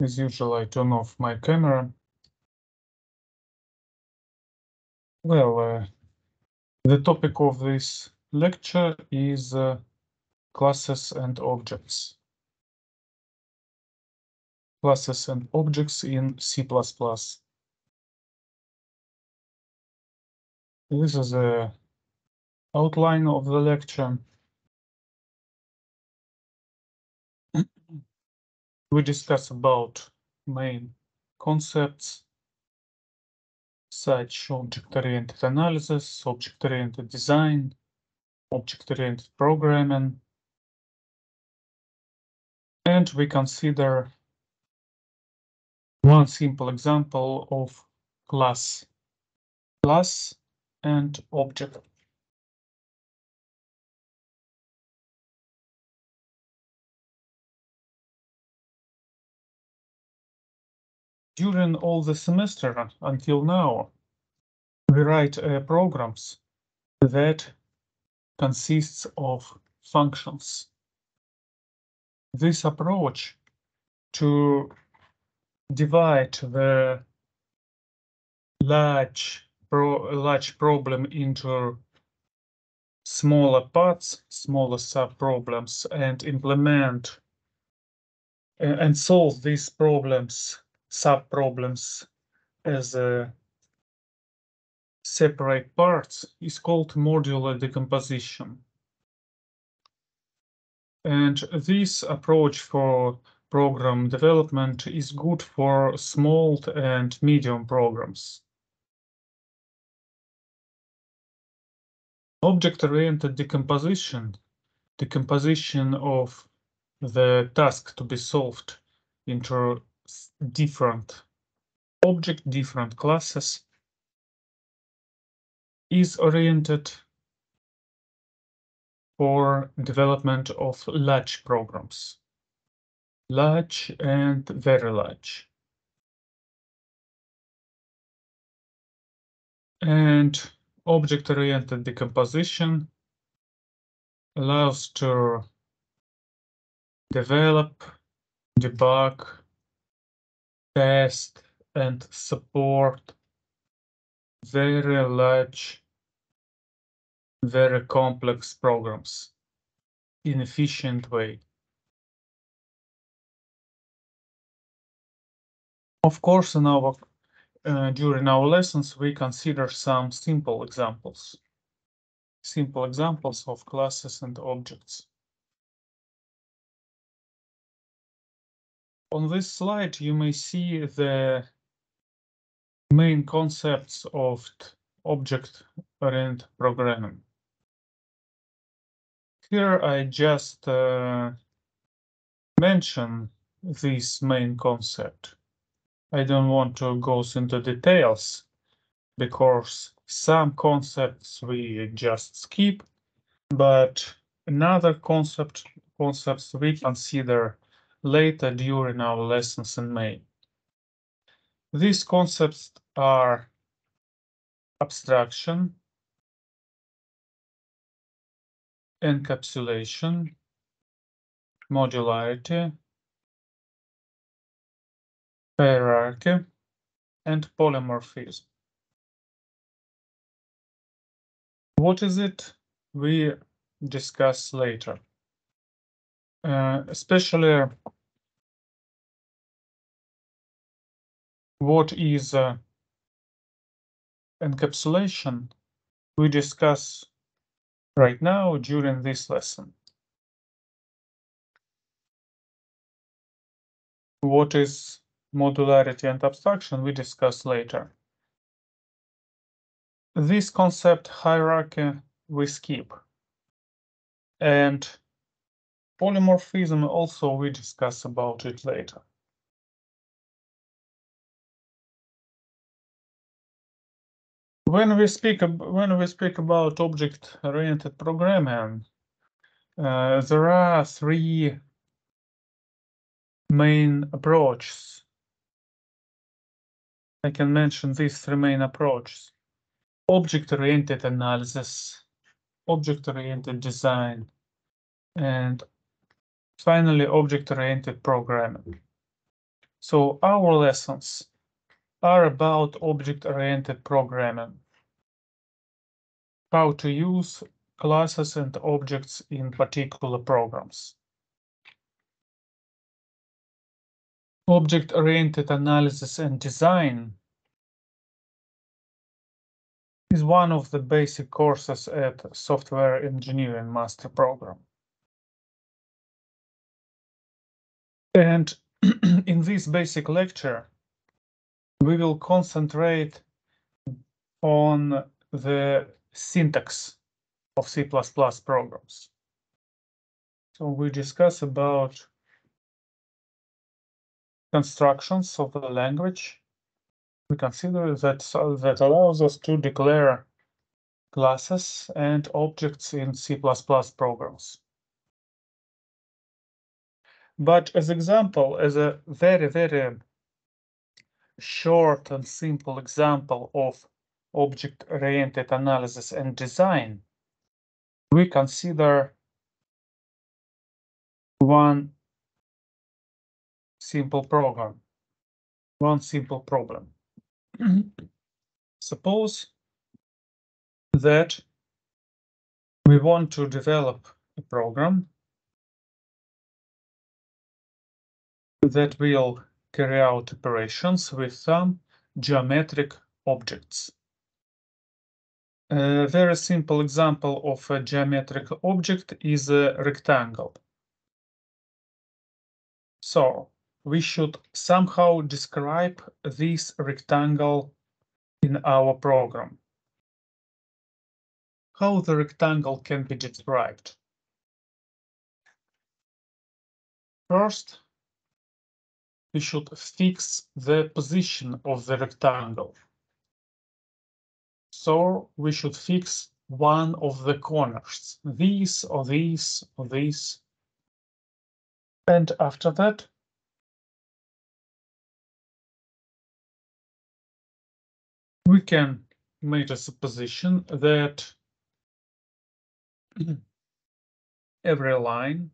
As usual, I turn off my camera. Well, uh, the topic of this lecture is uh, classes and objects. Classes and objects in C++. This is a outline of the lecture. We discuss about main concepts such object-oriented analysis, object-oriented design, object-oriented programming. And we consider one simple example of class, class and object. During all the semester until now, we write uh, programs that consists of functions. This approach to divide the large pro large problem into smaller parts, smaller sub-problems, and implement uh, and solve these problems sub-problems as a separate parts is called modular decomposition. And this approach for program development is good for small and medium programs. Object-oriented decomposition, decomposition of the task to be solved into different. Object, different classes. Is oriented for development of large programs, large and very large. And object-oriented decomposition allows to develop, debug, test and support very large, very complex programs in efficient way. Of course, in our uh, during our lessons, we consider some simple examples, simple examples of classes and objects. On this slide, you may see the main concepts of object-oriented programming. Here I just uh, mention this main concept. I don't want to go into details because some concepts we just skip, but another concept concepts we consider later during our lessons in May. These concepts are abstraction, encapsulation, modularity, hierarchy, and polymorphism. What is it? We discuss later. Uh, especially what is uh, encapsulation we discuss right now during this lesson. What is modularity and abstraction we discuss later. This concept hierarchy we skip. And polymorphism also we discuss about it later. When we speak when we speak about object-oriented programming, uh, there are three main approaches. I can mention these three main approaches. Object-oriented analysis, object-oriented design, and finally object-oriented programming. So our lessons are about object-oriented programming. How to use classes and objects in particular programs. Object-oriented analysis and design is one of the basic courses at Software Engineering Master Program. And in this basic lecture, we will concentrate on the syntax of C++ programs. So we discuss about constructions of the language. We consider that that allows us to declare classes and objects in C++ programs. But as example, as a very, very short and simple example of object-oriented analysis and design, we consider one simple program, one simple problem. Suppose that we want to develop a program that will carry out operations with some geometric objects. A very simple example of a geometric object is a rectangle. So we should somehow describe this rectangle in our program. How the rectangle can be described? First, we should fix the position of the rectangle. So we should fix one of the corners, these or these or these. And after that, we can make a supposition that every line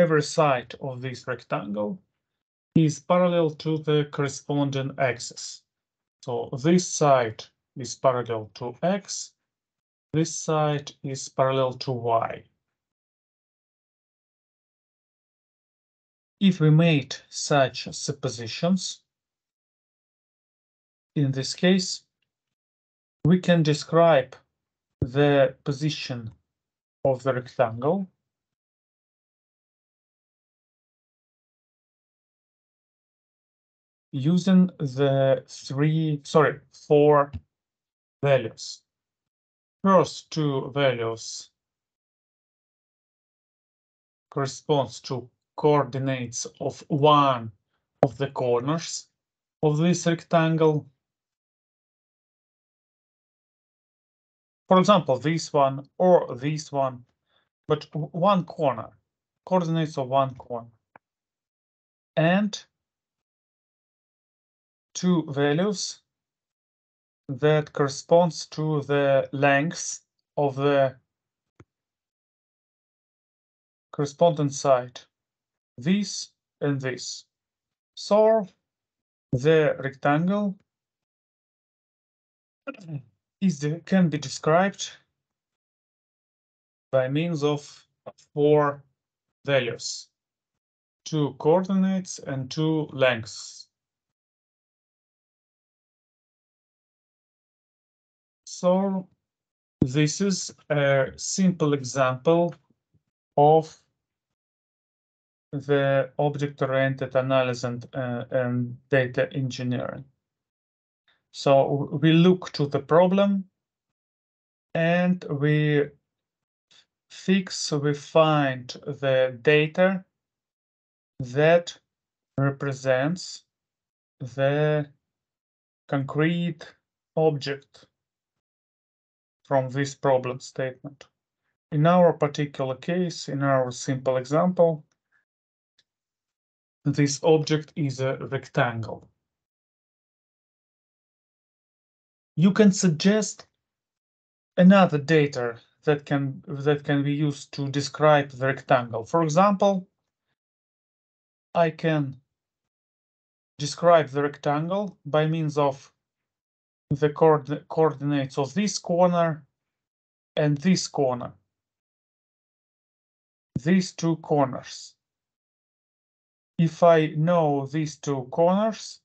every side of this rectangle is parallel to the corresponding axis. So this side is parallel to x, this side is parallel to y. If we made such suppositions, in this case, we can describe the position of the rectangle using the three, sorry, four values. First two values corresponds to coordinates of one of the corners of this rectangle. For example, this one or this one, but one corner, coordinates of one corner. And two values that corresponds to the length of the corresponding side, this and this. So the rectangle is the, can be described by means of four values, two coordinates and two lengths. So this is a simple example of the object-oriented analysis and, uh, and data engineering. So we look to the problem and we fix, we find the data that represents the concrete object from this problem statement. In our particular case, in our simple example, this object is a rectangle. You can suggest another data that can that can be used to describe the rectangle. For example, I can describe the rectangle by means of the coord coordinates of this corner and this corner. These two corners. If I know these two corners,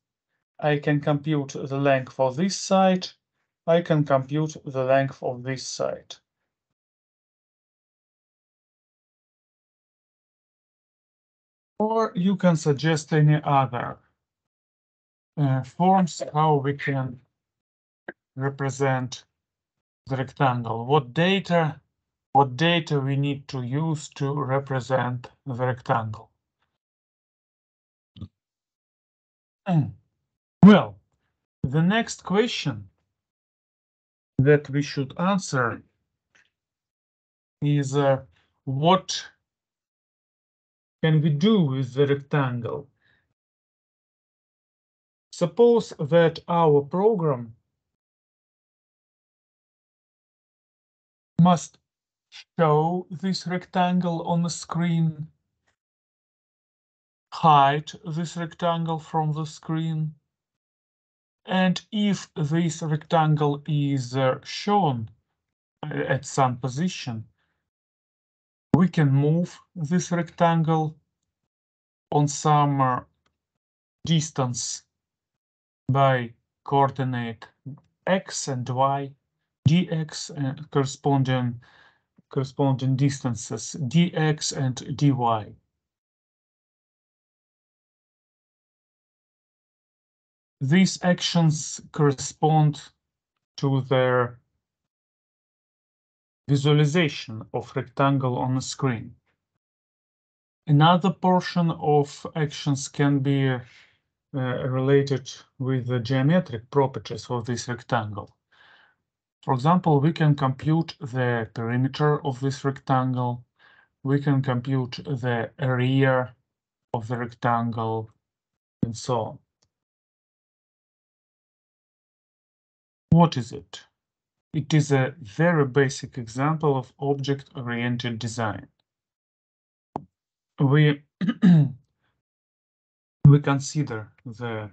I can compute the length of this side. I can compute the length of this side. Or you can suggest any other uh, forms how we can represent the rectangle. What data, what data we need to use to represent the rectangle. Well, the next question that we should answer is uh, what can we do with the rectangle? Suppose that our program must show this rectangle on the screen, hide this rectangle from the screen, and if this rectangle is uh, shown uh, at some position, we can move this rectangle on some uh, distance by coordinate x and y, dx and corresponding corresponding distances dx and dy. These actions correspond to their visualization of rectangle on the screen. Another portion of actions can be uh, related with the geometric properties of this rectangle. For example, we can compute the perimeter of this rectangle. We can compute the area of the rectangle and so on. What is it? It is a very basic example of object-oriented design. We we consider the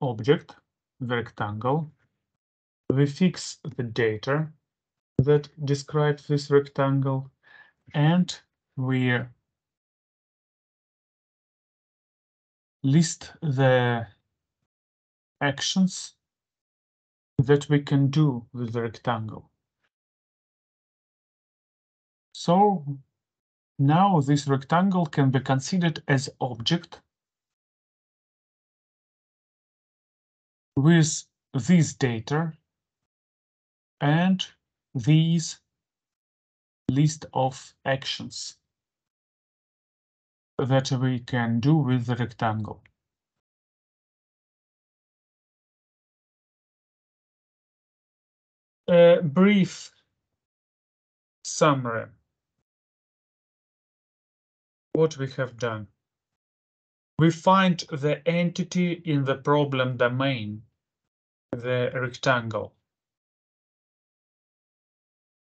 object, the rectangle. We fix the data that describes this rectangle, and we list the actions that we can do with the rectangle. So now this rectangle can be considered as object with this data and these list of actions that we can do with the rectangle. A brief summary. What we have done. We find the entity in the problem domain, the rectangle.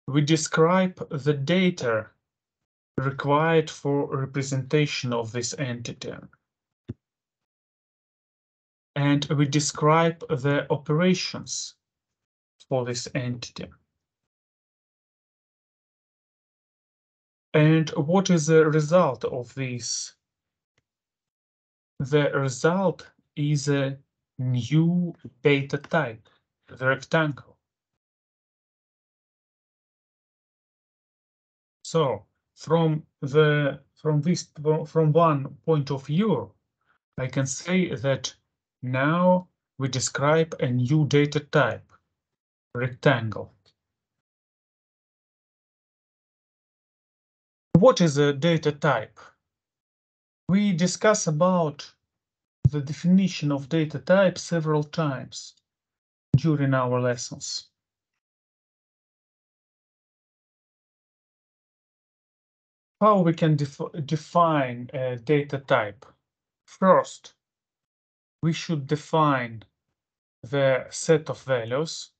We describe the data required for representation of this entity. And we describe the operations for this entity. And what is the result of this? The result is a new data type, the rectangle. So from the from this from one point of view, I can say that now we describe a new data type rectangle. What is a data type? We discuss about the definition of data type several times during our lessons. How we can def define a data type? First, we should define the set of values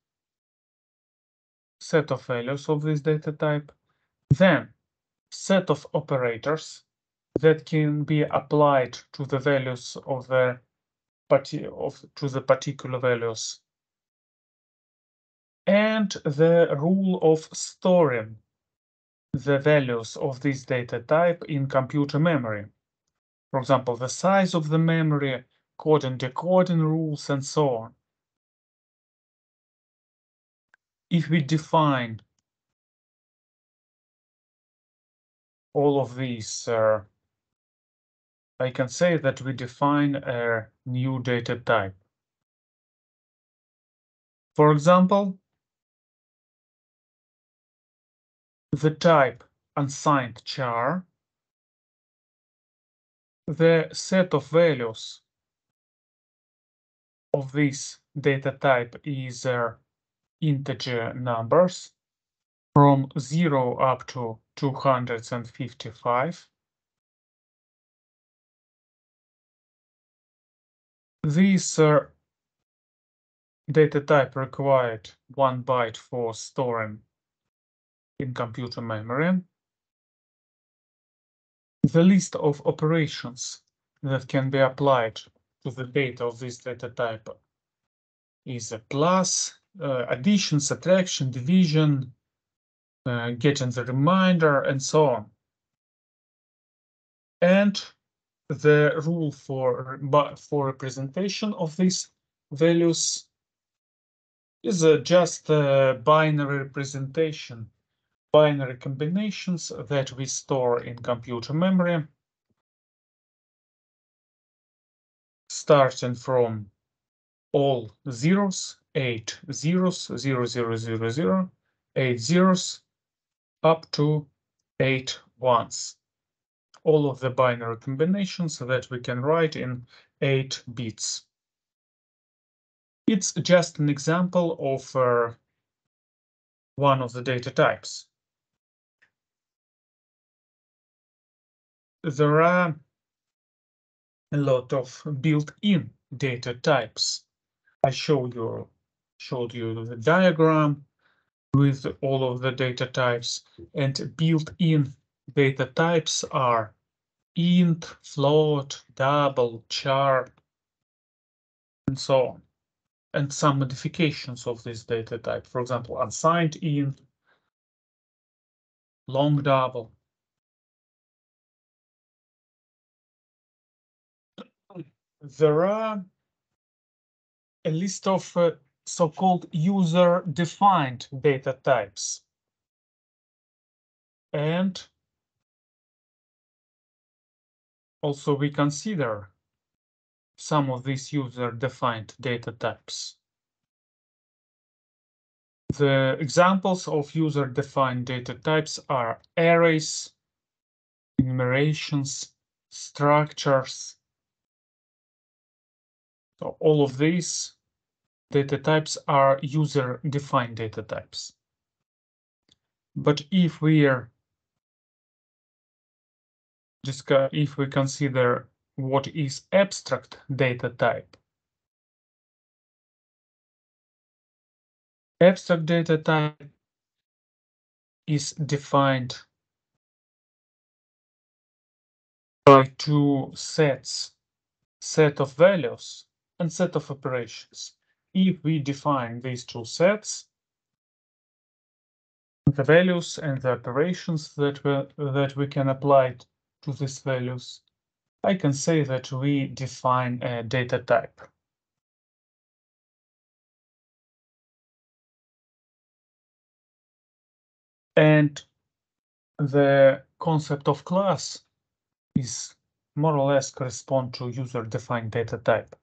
set of values of this data type, then set of operators that can be applied to the values of the of to the particular values. And the rule of storing the values of this data type in computer memory. For example, the size of the memory, code and decoding rules, and so on. If we define all of these, uh, I can say that we define a new data type. For example, the type unsigned char the set of values of this data type is uh, integer numbers from 0 up to 255. This uh, data type required one byte for storing in computer memory the list of operations that can be applied to the data of this data type is a plus, uh, addition, subtraction, division, uh, getting the reminder, and so on. And the rule for, for representation of these values is uh, just a binary representation binary combinations that we store in computer memory, starting from all zeros, eight zeros, zero, zero, zero, zero, eight zeros, up to eight ones. All of the binary combinations that we can write in eight bits. It's just an example of uh, one of the data types. There are a lot of built-in data types. I showed you showed you the diagram with all of the data types and built-in data types are int, float, double, char, and so on. And some modifications of this data type, for example, unsigned int, long double, there are a list of uh, so-called user-defined data types. And also we consider some of these user-defined data types. The examples of user-defined data types are arrays, enumerations, structures, so all of these data types are user-defined data types. But if we are discuss, if we consider what is abstract data type, abstract data type is defined by two sets, set of values and set of operations. If we define these two sets, the values and the operations that we, that we can apply to these values, I can say that we define a data type. And the concept of class is more or less correspond to user-defined data type.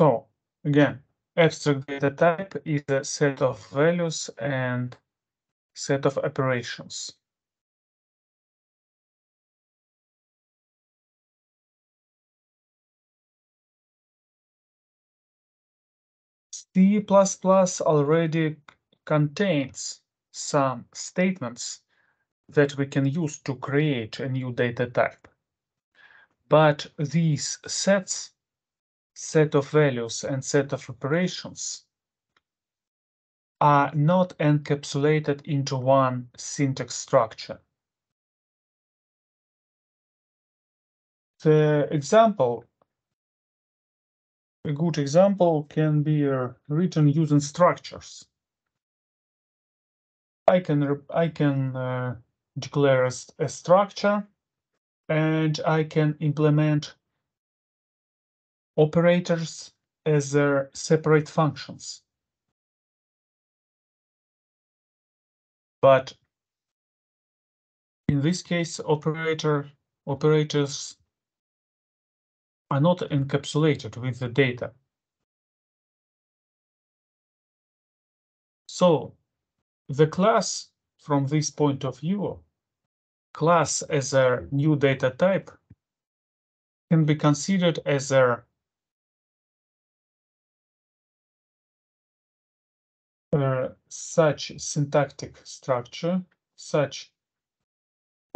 So again, abstract data type is a set of values and set of operations. C++ already contains some statements that we can use to create a new data type. But these sets set of values and set of operations are not encapsulated into one syntax structure. The example, a good example can be uh, written using structures. I can I can uh, declare a, a structure and I can implement operators as their separate functions. But in this case, operator operators are not encapsulated with the data. So the class from this point of view, class as a new data type can be considered as a uh, such syntactic structure, such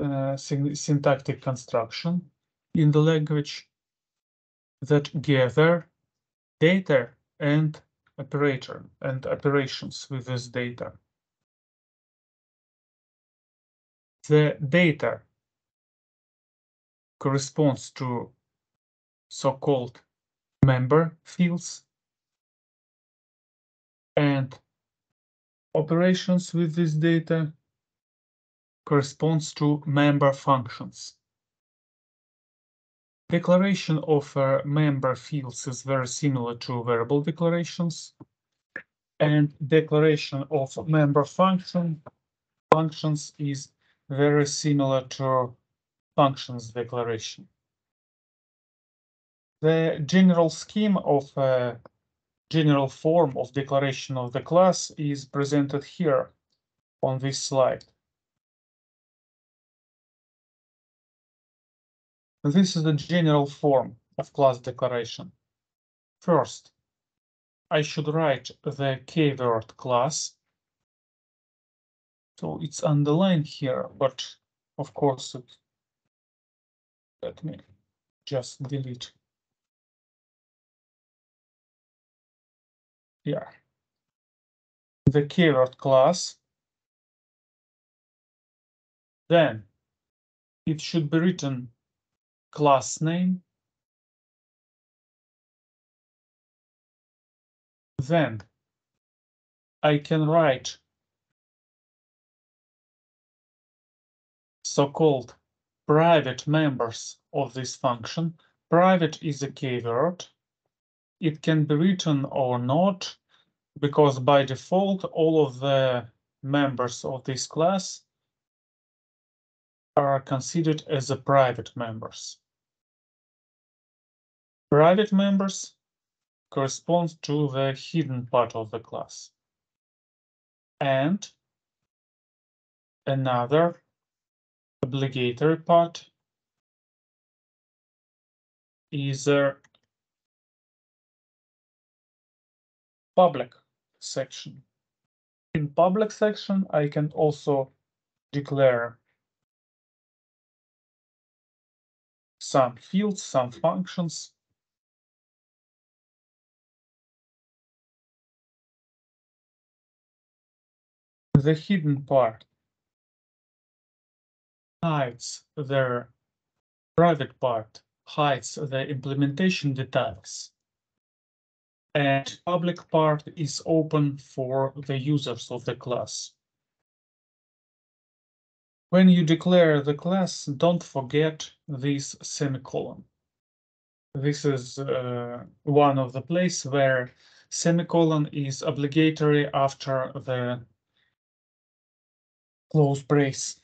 uh, syntactic construction in the language that gather data and operator and operations with this data. The data corresponds to so-called member fields and operations with this data corresponds to member functions. Declaration of uh, member fields is very similar to variable declarations. And declaration of member function functions is very similar to functions declaration. The general scheme of uh, general form of declaration of the class is presented here on this slide. This is the general form of class declaration. First, I should write the keyword class. So it's underlined here, but of course, it, let me just delete. Here. The keyword class. Then it should be written class name. Then I can write so-called private members of this function. Private is a keyword. It can be written or not, because by default, all of the members of this class are considered as a private members. Private members correspond to the hidden part of the class. And another obligatory part is a public section. In public section, I can also declare some fields, some functions, the hidden part hides their private part, hides the implementation details. And public part is open for the users of the class. When you declare the class, don't forget this semicolon. This is uh, one of the place where semicolon is obligatory after the close brace.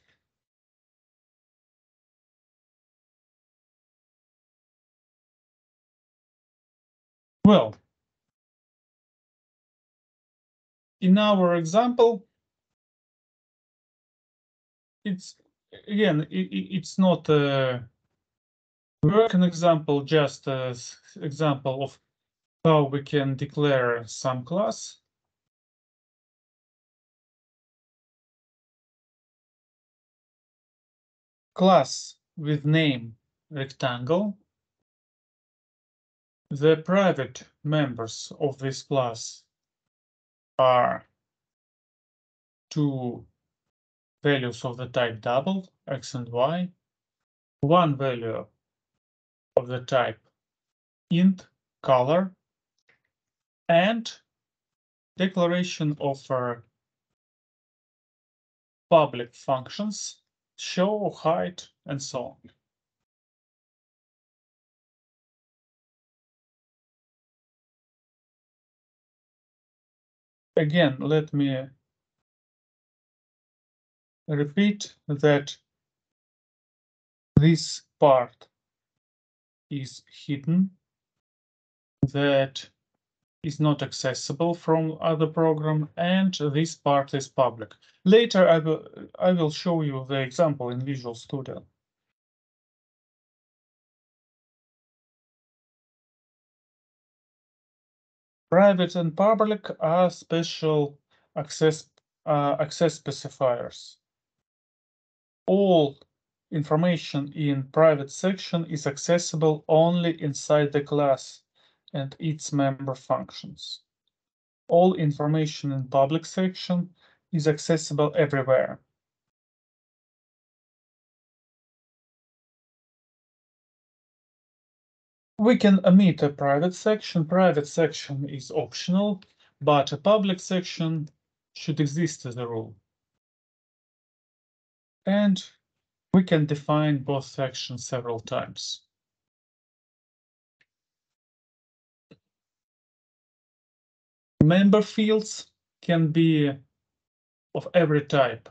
Well, in our example, it's again, it, it's not a working example, just as example of how we can declare some class. class with name rectangle. The private members of this class are two values of the type double, x and y, one value of the type int color, and declaration of uh, public functions, show, hide, and so on. Again, let me repeat that this part is hidden, that is not accessible from other program, and this part is public. Later, I will, I will show you the example in Visual Studio. Private and public are special access, uh, access specifiers. All information in private section is accessible only inside the class and its member functions. All information in public section is accessible everywhere. We can omit a private section. Private section is optional, but a public section should exist as a rule. And we can define both sections several times. Member fields can be of every type,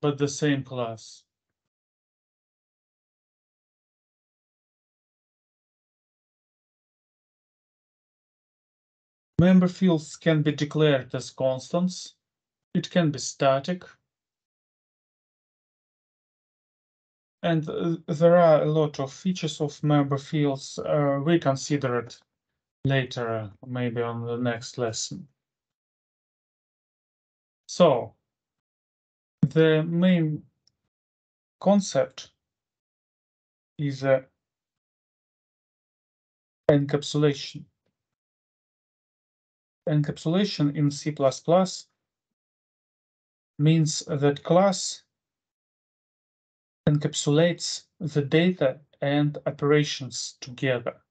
but the same class. Member fields can be declared as constants. It can be static. And uh, there are a lot of features of member fields. Uh, we consider it later, maybe on the next lesson. So the main concept is uh, encapsulation. Encapsulation in C++ means that class encapsulates the data and operations together.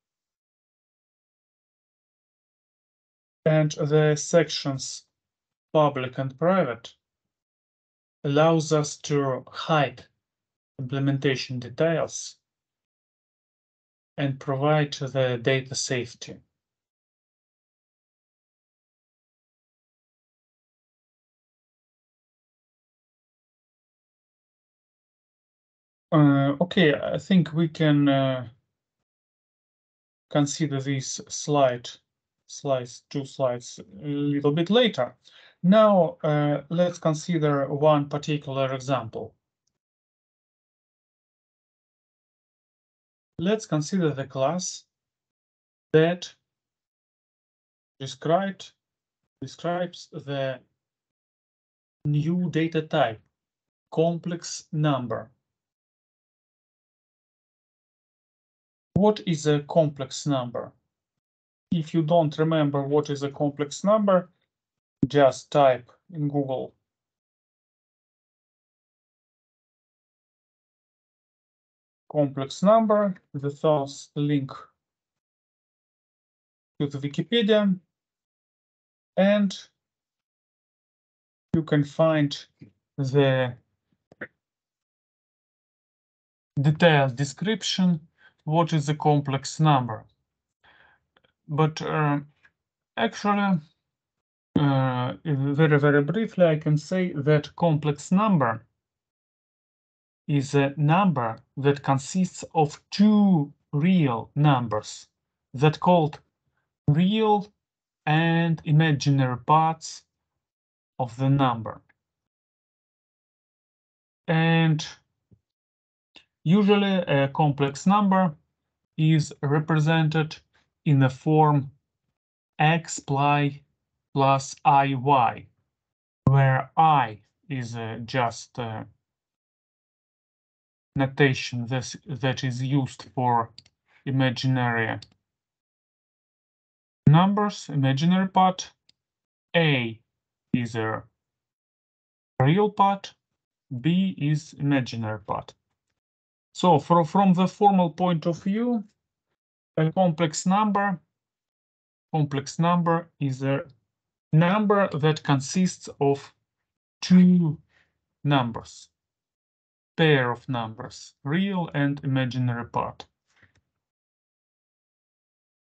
And the sections public and private allows us to hide implementation details and provide the data safety. Uh, okay, I think we can uh, consider this slide, slides, two slides a little bit later. Now, uh, let's consider one particular example. Let's consider the class that described, describes the new data type, complex number. What is a complex number? If you don't remember what is a complex number, just type in Google complex number, the first link to the Wikipedia, and you can find the detailed description what is a complex number. But uh, actually, uh, very, very briefly, I can say that complex number is a number that consists of two real numbers that called real and imaginary parts of the number. And Usually a complex number is represented in the form x plus iy, where i is uh, just uh, notation this, that is used for imaginary numbers, imaginary part, A is a real part, B is imaginary part. So for, from the formal point of view, a complex number, complex number is a number that consists of two numbers, pair of numbers, real and imaginary part.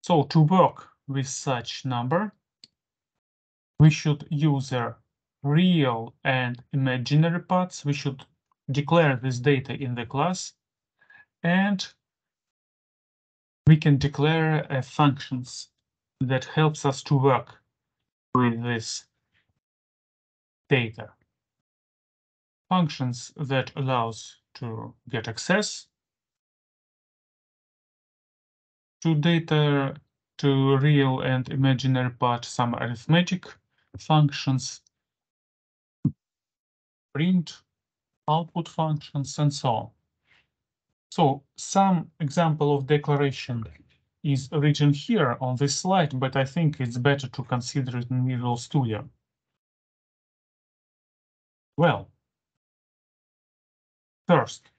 So to work with such number, we should use their real and imaginary parts. We should declare this data in the class and we can declare uh, functions that helps us to work with this data. Functions that allows to get access to data to real and imaginary part, some arithmetic functions, print, output functions, and so on. So some example of declaration is written here on this slide, but I think it's better to consider it in Visual Studio. Well, first,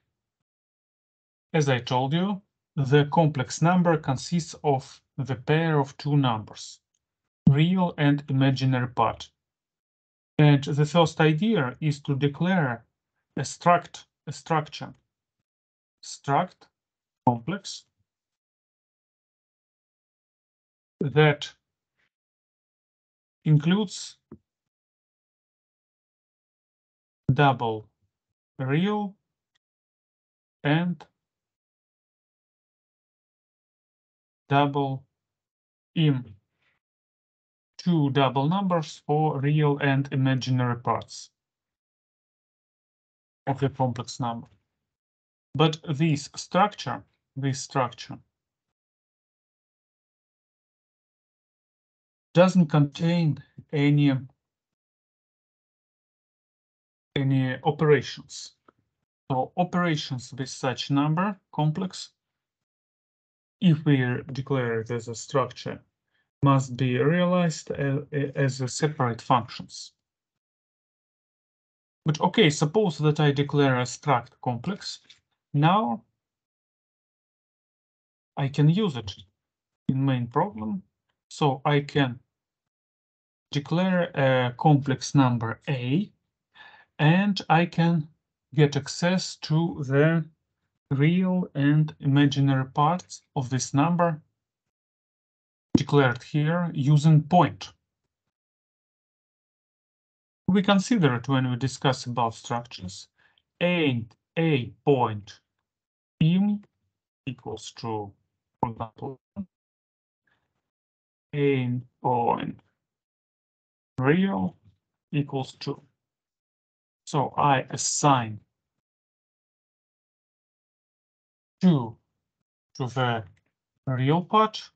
as I told you, the complex number consists of the pair of two numbers, real and imaginary part. And the first idea is to declare a struct, a structure, struct complex that includes double real and double im two double numbers for real and imaginary parts of the complex number. But this structure, this structure doesn't contain any any operations. So operations with such number complex, if we declare it as a structure, must be realized as, as separate functions. But okay, suppose that I declare a struct complex. Now I can use it in main problem so I can declare a complex number A and I can get access to the real and imaginary parts of this number declared here using point. We consider it when we discuss about structures. A, a point im equals to, for example, a point real equals 2. So I assign 2 to the real part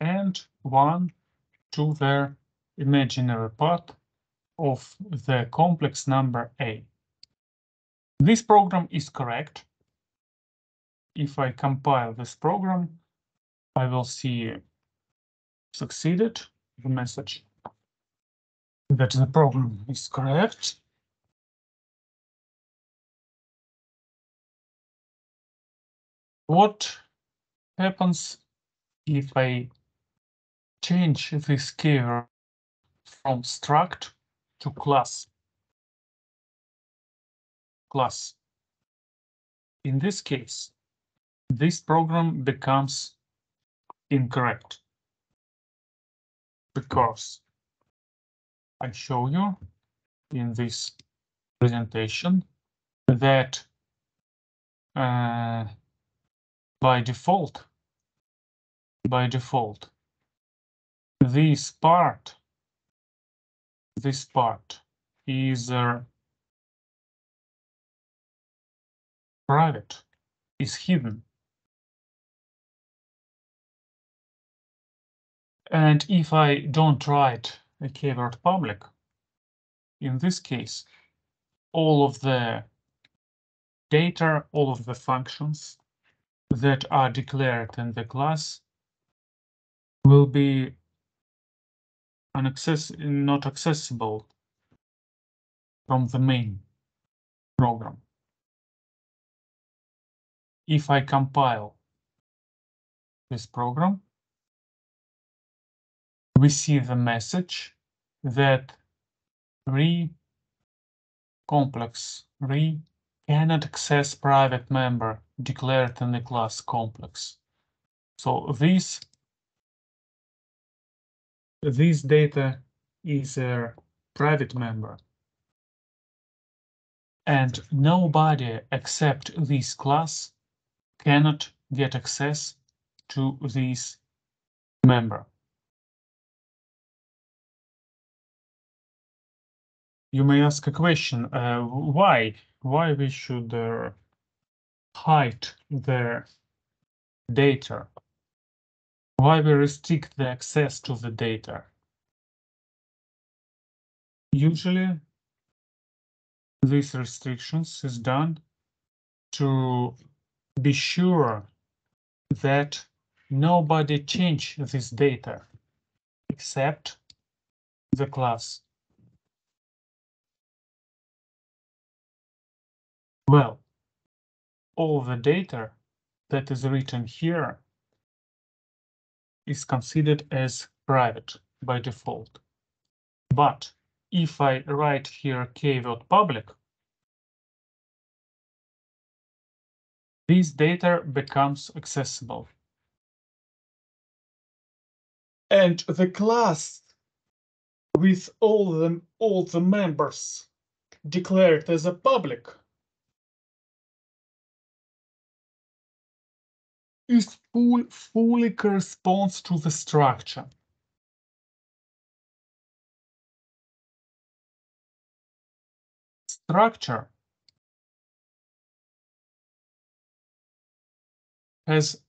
and 1 to the imaginary part of the complex number A. This program is correct. If I compile this program, I will see succeeded the message that the program is correct. What happens if I change this keyword from struct to class? Class. In this case, this program becomes incorrect because I show you in this presentation that uh, by default, by default, this part, this part is uh, private, is hidden. And if I don't write a keyword public, in this case, all of the data, all of the functions that are declared in the class will be unaccess not accessible from the main program. If I compile this program, we see the message that re complex re cannot access private member declared in the class complex. So this this data is a private member and nobody except this class cannot get access to this member. You may ask a question, uh, why? Why we should uh, hide the data? Why we restrict the access to the data? Usually, these restrictions is done to be sure that nobody change this data except the class. Well, all the data that is written here is considered as private by default. But if I write here keyword public, this data becomes accessible. And the class with all the all the members declared as a public is full fully corresponds to the structure. Structure has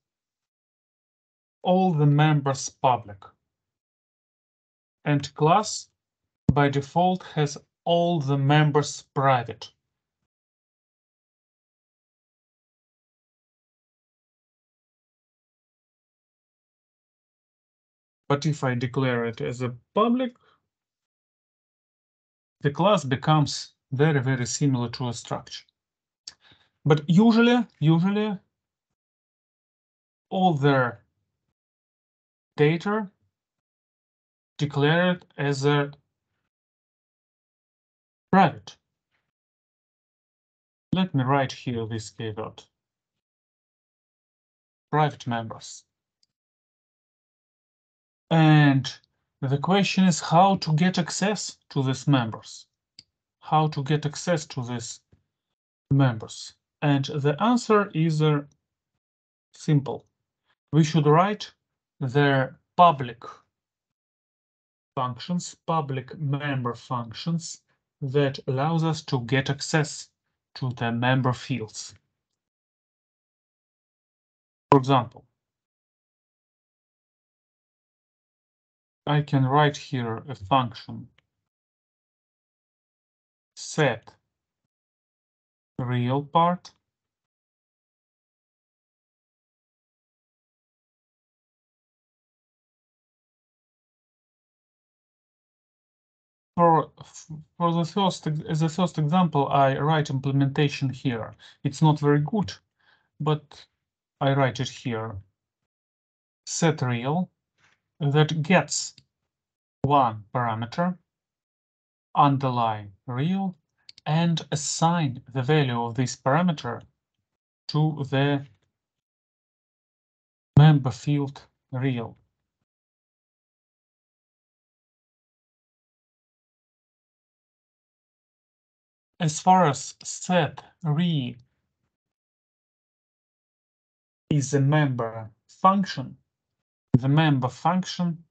all the members public. And class by default has all the members private. But if I declare it as a public, the class becomes very, very similar to a structure. But usually, usually all their data declared as a private. Let me write here this keyword. Private members. And the question is how to get access to these members. How to get access to these members. And the answer is uh, simple. We should write their public functions, public member functions that allows us to get access to the member fields. For example, I can write here a function. Set real part. For for the first as a first example I write implementation here. It's not very good but I write it here. Set real that gets one parameter, underline real, and assign the value of this parameter to the member field real. As far as set re is a member function, the member function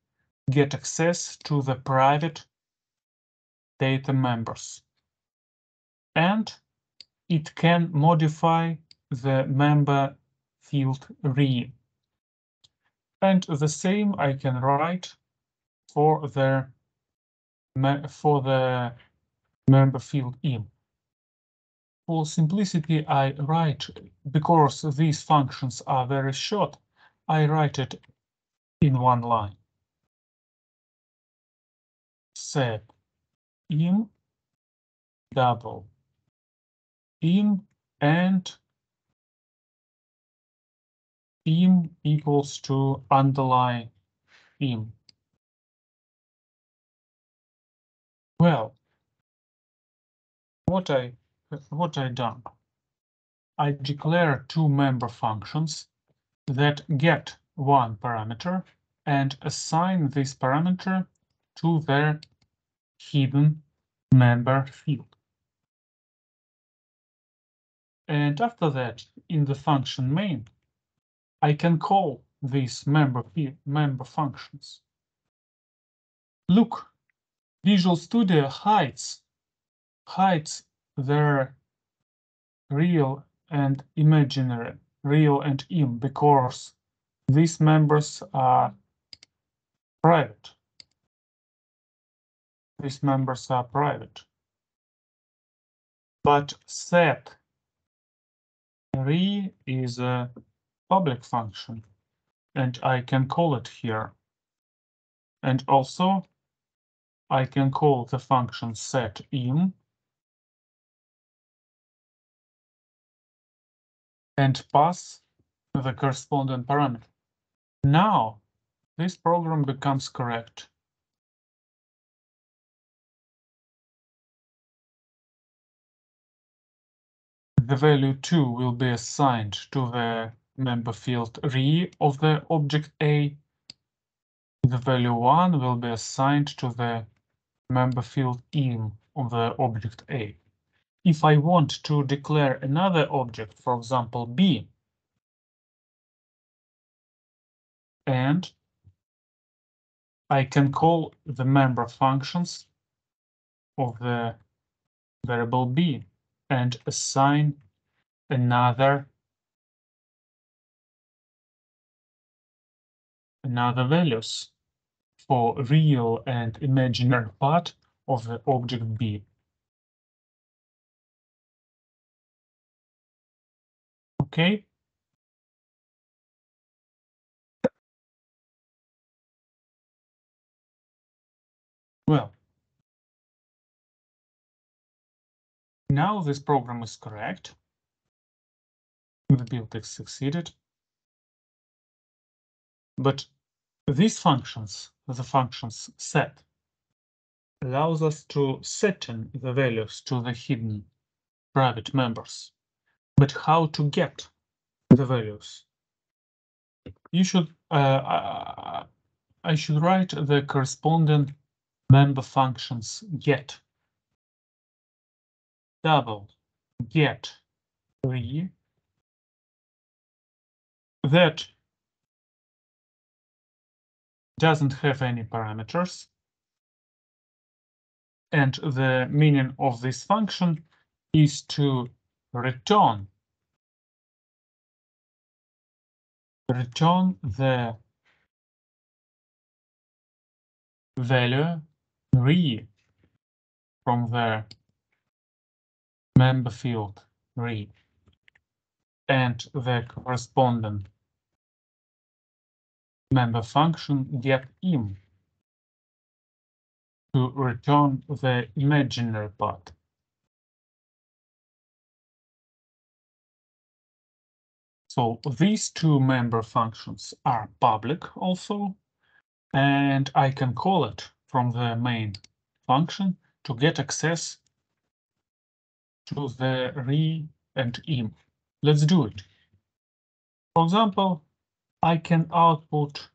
get access to the private data members. And it can modify the member field re. And the same I can write for the for the member field in. For simplicity, I write because these functions are very short. I write it in one line. set im double im and im equals to underline im. Well, what I what I done? I declare two member functions that get one parameter and assign this parameter to their hidden member field. And after that, in the function main, I can call these member field, member functions. Look, Visual Studio hides hides their real and imaginary, real and im, because these members are private. These members are private. But set re is a public function and I can call it here. And also I can call the function set im and pass the corresponding parameter. Now this program becomes correct. The value 2 will be assigned to the member field re of the object A. The value 1 will be assigned to the member field im of the object A. If I want to declare another object, for example, B, and I can call the member functions of the variable B and assign another another values for real and imaginary part of the object B. Okay. Well, now this program is correct. The build is succeeded. But these functions, the functions set, allows us to setting the values to the hidden private members. But how to get the values? You should, uh, I should write the corresponding member functions get double get re. That doesn't have any parameters. And the meaning of this function is to return return the value re from the member field re and the corresponding member function get im to return the imaginary part. So these two member functions are public also, and I can call it from the main function to get access to the re and im. Let's do it. For example, I can output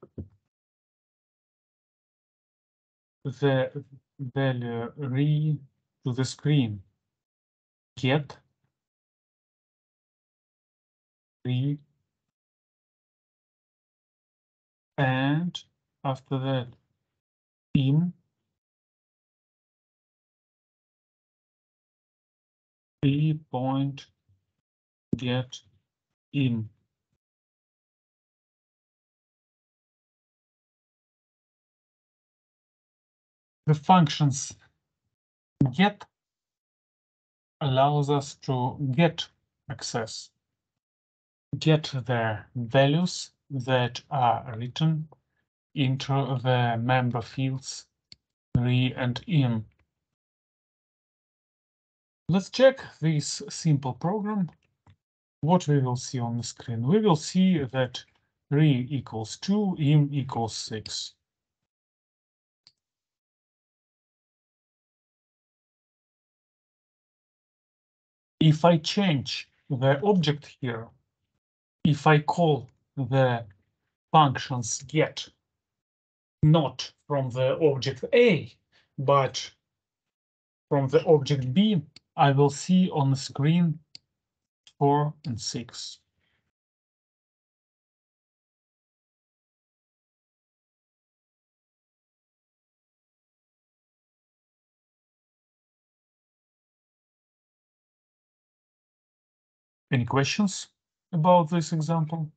the value re to the screen. Get re and after that im b point get im the functions get allows us to get access, get the values that are written into the member fields re and im. Let's check this simple program. What we will see on the screen, we will see that re equals 2, im equals 6. If I change the object here, if I call the functions get not from the object A, but from the object B, I will see on the screen 4 and 6. Any questions about this example?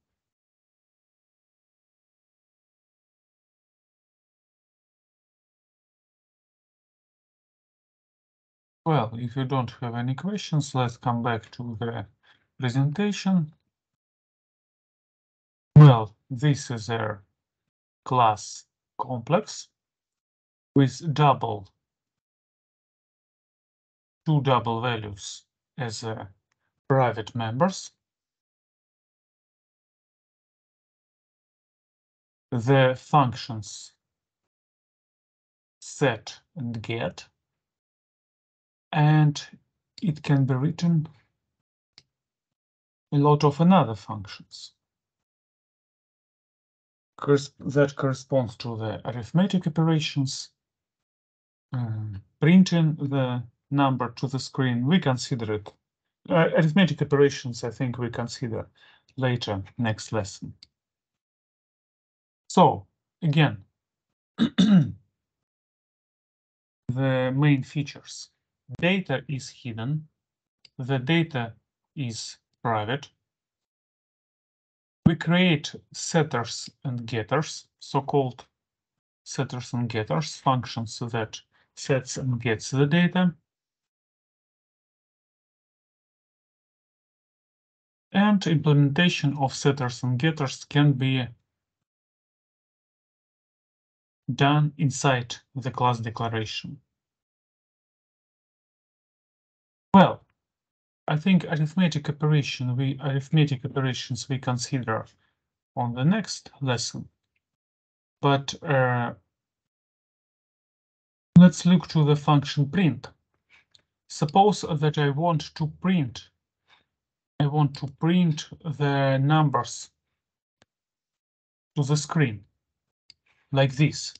Well, if you don't have any questions, let's come back to the presentation. Well, this is a class complex with double two double values as private members. The functions set and get, and it can be written a lot of another functions that corresponds to the arithmetic operations, um, printing the number to the screen. We consider it uh, arithmetic operations, I think we consider later next lesson. So again, the main features. Data is hidden. The data is private. We create setters and getters, so-called setters and getters, functions that sets and gets the data. And implementation of setters and getters can be done inside the class declaration. Well, I think arithmetic operation we arithmetic operations we consider on the next lesson. But uh, let's look to the function print. Suppose that I want to print I want to print the numbers to the screen like this.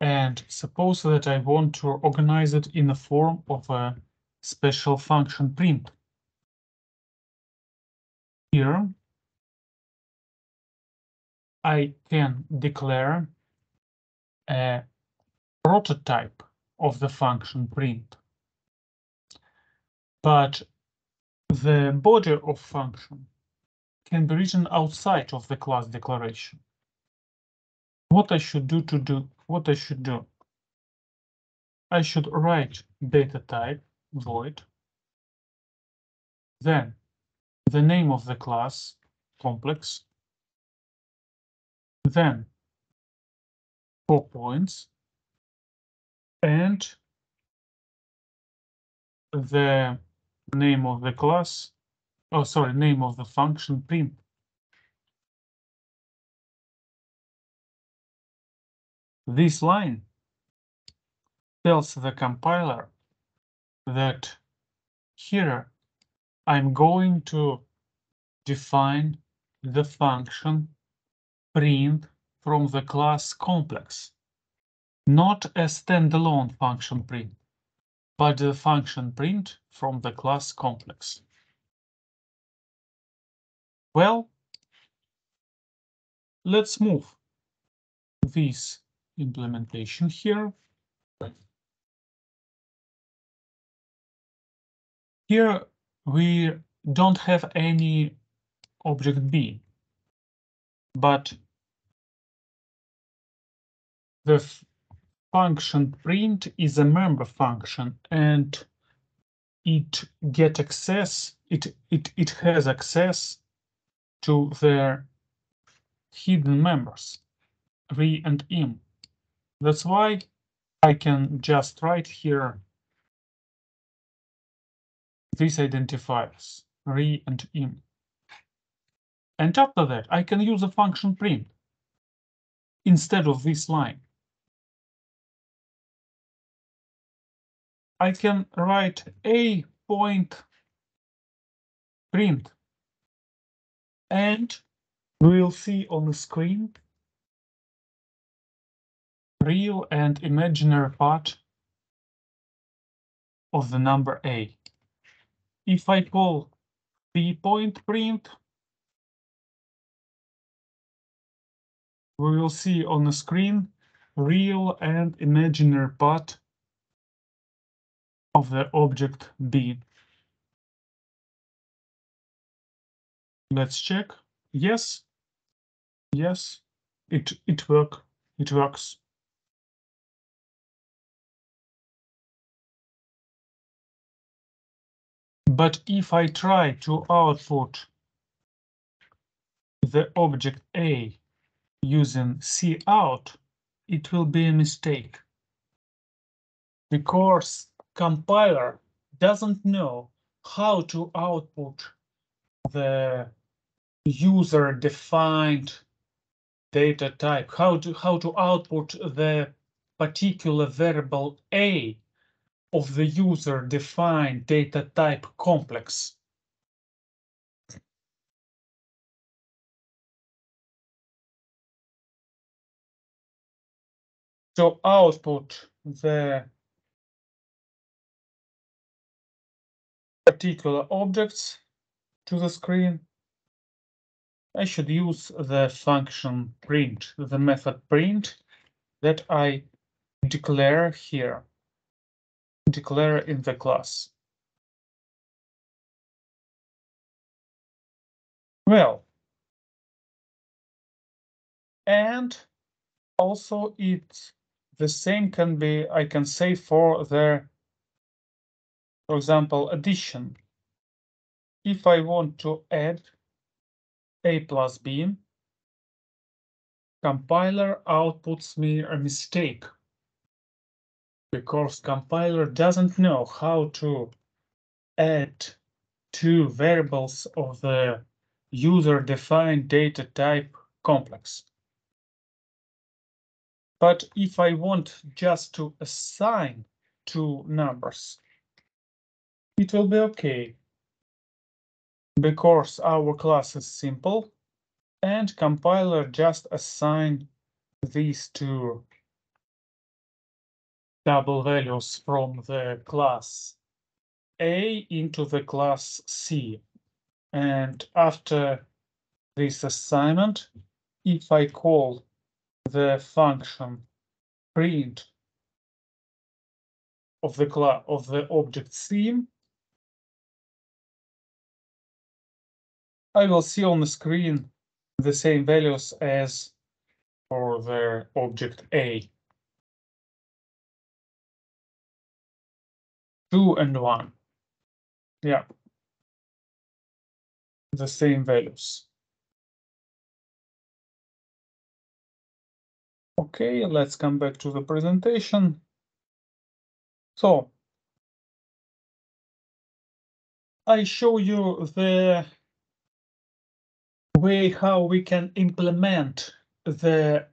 And suppose that I want to organize it in the form of a special function print. Here, I can declare a prototype of the function print but the body of function can be written outside of the class declaration. What I should do to do what I should do. I should write data type void. Then the name of the class complex. Then four points and the name of the class, oh sorry, name of the function print. This line tells the compiler that here I'm going to define the function print from the class complex, not a standalone function print but the function print from the class complex. Well, let's move this implementation here. Here we don't have any object B, but the function print is a member function and it get access it it it has access to their hidden members re and im That's why I can just write here these identifiers, re and im. And after that, I can use a function print instead of this line. I can write a point print and we will see on the screen real and imaginary part of the number a. If I call the point print, we will see on the screen real and imaginary part of the object B. Let's check. Yes. Yes, it it work. It works. But if I try to output the object A using cout, it will be a mistake. Because compiler doesn't know how to output the user defined data type, how to how to output the particular variable a of the user defined data type complex. So output the particular objects to the screen. I should use the function print, the method print that I declare here, declare in the class. Well, and also it's the same can be, I can say for the, for example, addition. If I want to add a plus b, compiler outputs me a mistake because compiler doesn't know how to add two variables of the user-defined data type complex. But if I want just to assign two numbers, it will be okay because our class is simple and compiler just assign these two double values from the class A into the class C. And after this assignment, if I call the function print of the class of the object C, I will see on the screen the same values as for the object A. Two and one. Yeah. The same values. Okay, let's come back to the presentation. So I show you the way how we can implement the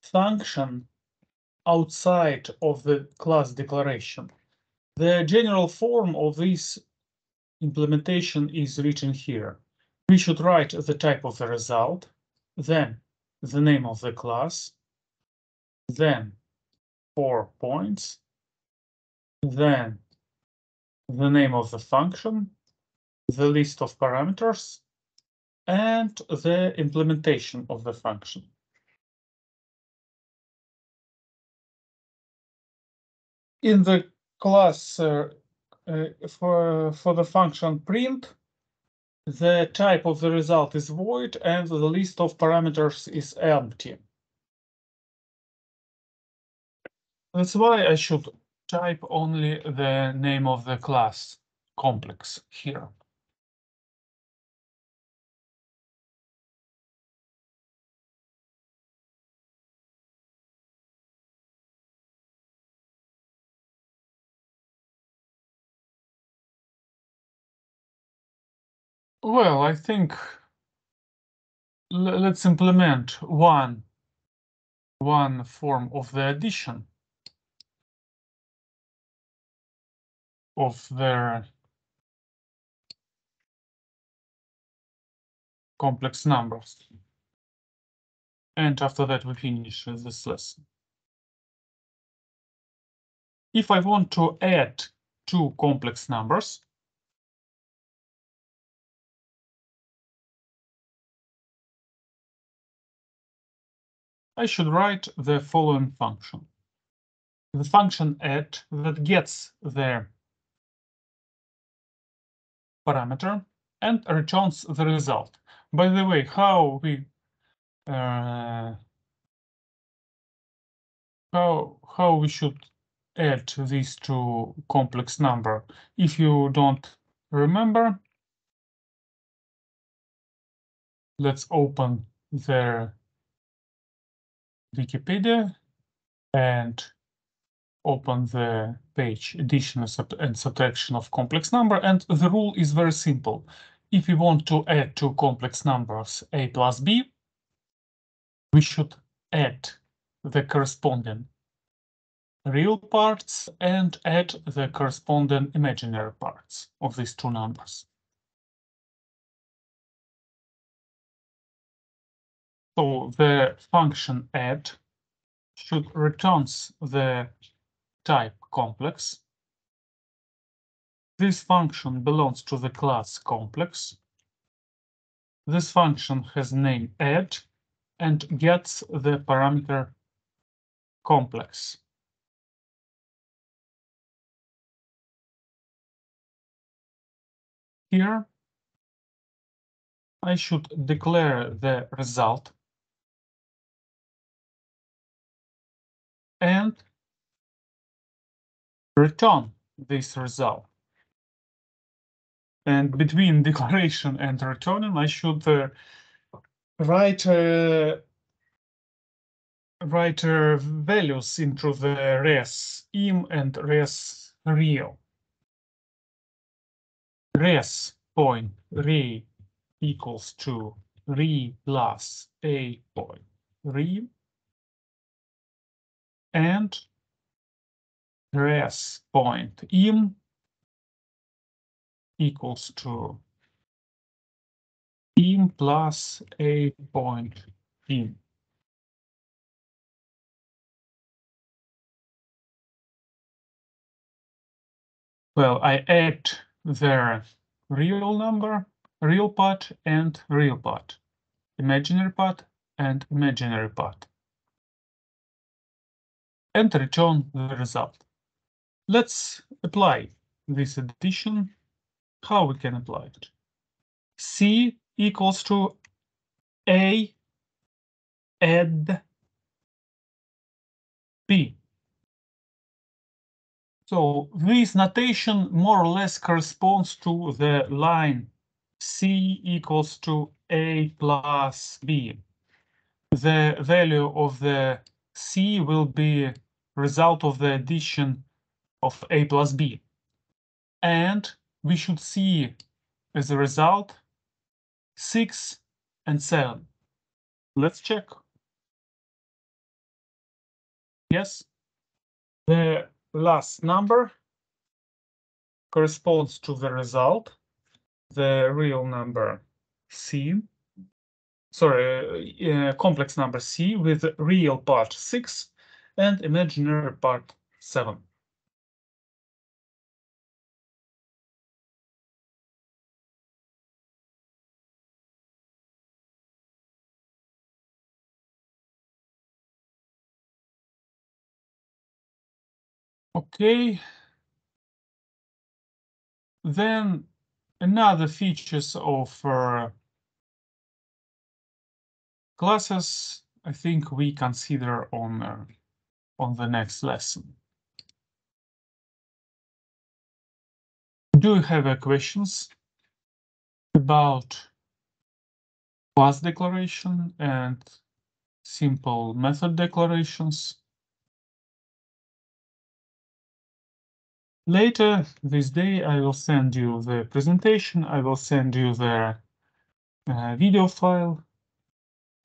function outside of the class declaration. The general form of this implementation is written here. We should write the type of the result, then the name of the class, then four points, then the name of the function, the list of parameters, and the implementation of the function. In the class uh, uh, for, for the function print, the type of the result is void and the list of parameters is empty. That's why I should type only the name of the class complex here. Well, I think le- let's implement one one form of the addition of their complex numbers. And after that, we finish this lesson. If I want to add two complex numbers, I should write the following function. The function add that gets the parameter and returns the result. By the way, how we uh, how how we should add these two complex number? If you don't remember, let's open the Wikipedia and open the page addition and subtraction of complex number. And the rule is very simple. If we want to add two complex numbers, a plus b, we should add the corresponding real parts and add the corresponding imaginary parts of these two numbers. So the function add should returns the type complex. This function belongs to the class complex. This function has name add and gets the parameter complex. Here, I should declare the result and return this result. And between declaration and returning, I should uh, write uh, write uh, values into the res im and res real. Res point re equals to re plus a point re and res point. Im equals to. Im plus a point im. Well, I add the real number, real part and real part, imaginary part and imaginary part and return the result. Let's apply this addition. How we can apply it? C equals to A add B. So this notation more or less corresponds to the line C equals to A plus B. The value of the C will be result of the addition of a plus b. And we should see as a result 6 and 7. Let's check. Yes, the last number corresponds to the result, the real number c, sorry, uh, complex number c with real part 6 and imaginary part 7. Okay. Then another features of uh, classes I think we consider on uh, on the next lesson. Do you have questions about class declaration and simple method declarations? Later this day, I will send you the presentation. I will send you the uh, video file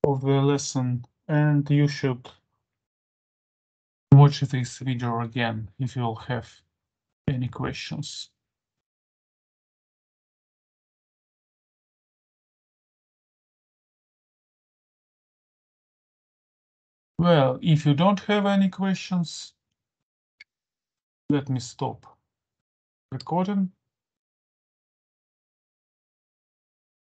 of the lesson, and you should watch this video again if you'll have any questions. Well, if you don't have any questions, let me stop recording.